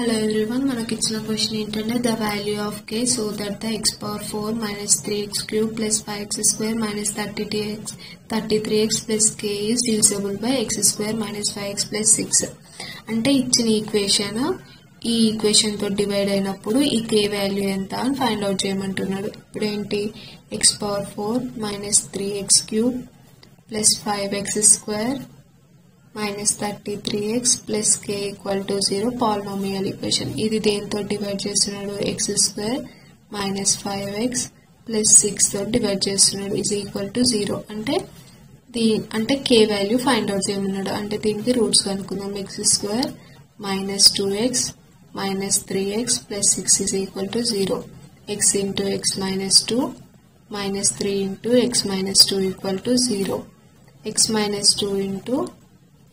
Hello everyone మనకి ఇచ్చిన question ఏంటంటే the value of k so that the x power four minus three x cube plus five x square minus thirty two x thirty three x plus k is divisible by x square minus five x plus six అంటే ఇచ్చిన equation ఈ ఈక్వేషన్తో divide అయినప్పుడు ఈ కే value ఎంత అని find out చేయమంటున్నాడు. ఇప్పుడు ఏంటి? X power four minus three x cube plus five x square minus thirty three x plus k equal to zero polynomial equation ఇది దేంతో డివైడ్ చేస్తున్నాడు? X square minus five x plus సిక్స్తో divide చేస్తున్నాడు. Is equal to zero అంటే దీ అంటే k value find out చేయమన్నాడు. అంటే దీనికి రూట్స్ కనుక్కుందాం x square minus two x minus three x plus six is equal to zero x into x minus two minus three into x minus two equal to zero x minus two into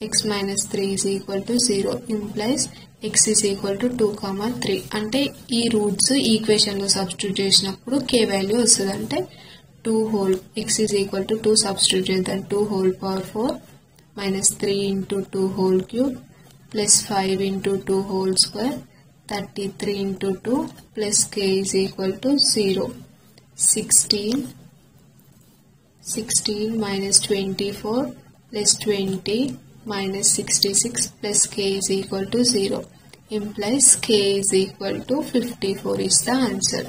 x minus three is equal to zero implies x is equal to two comma three అంటే ఈ roots ఈక్వేషన్లో substitute చేసినప్పుడు కే value వస్తుంది. అంటే two whole x is equal to two substitute చేద్దాం two whole power four minus three into two whole cube plus five into two whole square thirty three into two plus k is equal to zero sixteen sixteen minus twenty four plus twenty minus 66 plus k is equal to 0 implies k is equal to 54 is the answer.